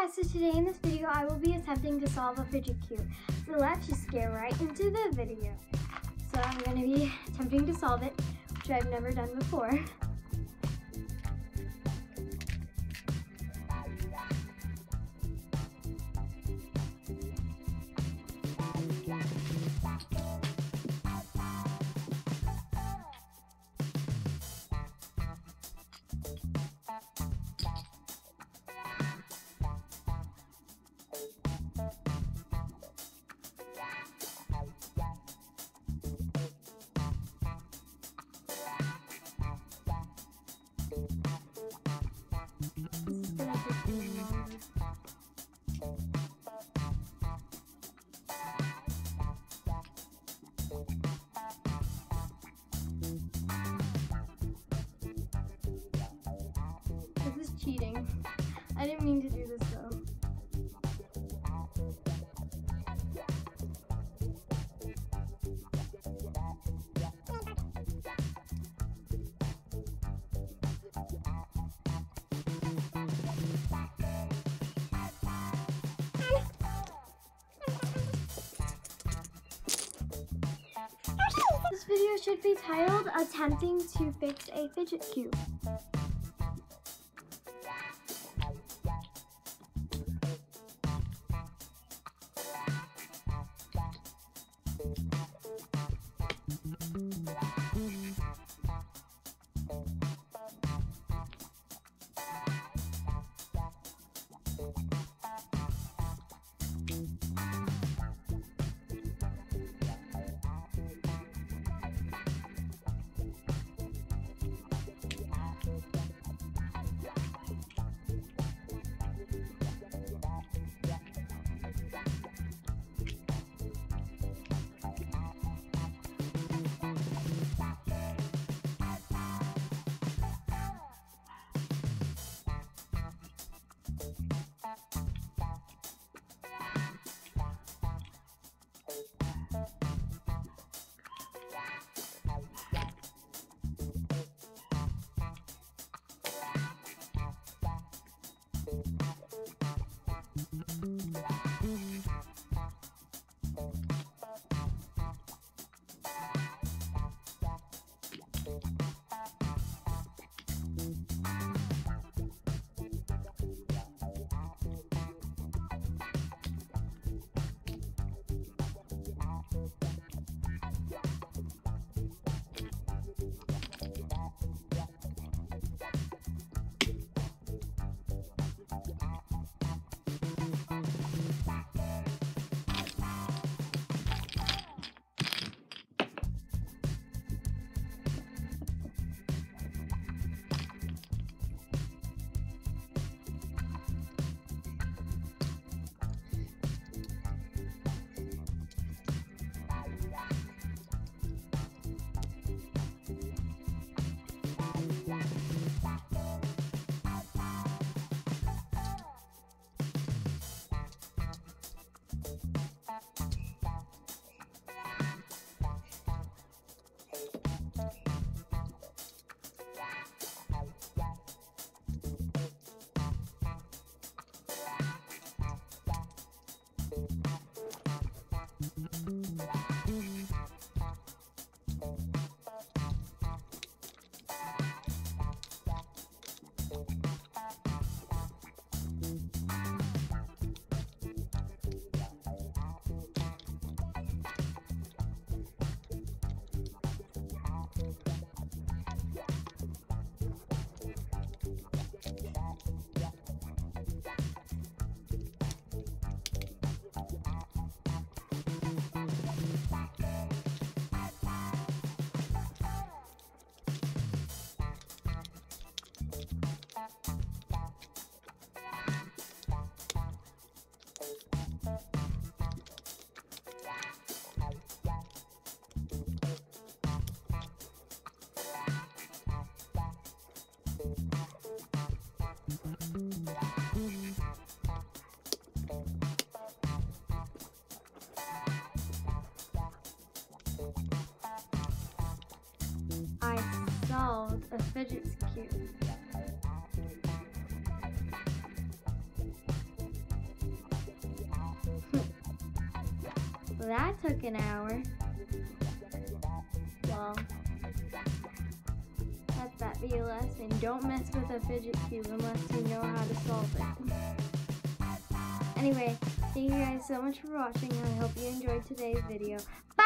guys, so today in this video I will be attempting to solve a fidget cube. So let's just get right into the video. So I'm going to be attempting to solve it, which I've never done before. I didn't mean to do this though. This video should be titled Attempting to Fix a Fidget Cube. Fidget cube. well, that took an hour. Well, let that be a lesson. Don't mess with a fidget cube unless you know how to solve it. anyway, thank you guys so much for watching. I hope you enjoyed today's video. Bye!